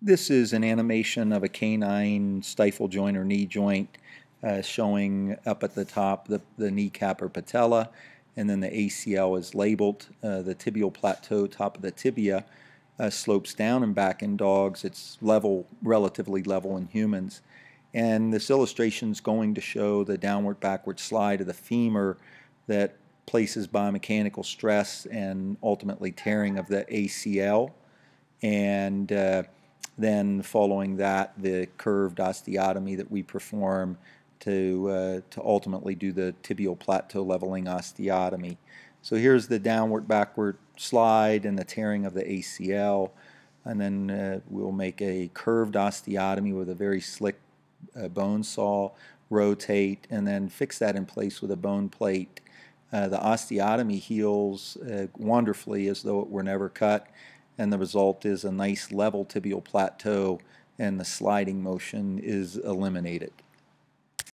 This is an animation of a canine stifle joint or knee joint uh, showing up at the top the, the kneecap or patella, and then the ACL is labeled. Uh, the tibial plateau, top of the tibia, uh, slopes down and back in dogs. It's level, relatively level in humans. And this illustration is going to show the downward backward slide of the femur that places biomechanical stress and ultimately tearing of the ACL. And uh, then following that, the curved osteotomy that we perform to, uh, to ultimately do the tibial plateau leveling osteotomy. So here's the downward backward slide and the tearing of the ACL. And then uh, we'll make a curved osteotomy with a very slick uh, bone saw, rotate, and then fix that in place with a bone plate. Uh, the osteotomy heals uh, wonderfully as though it were never cut and the result is a nice level tibial plateau and the sliding motion is eliminated.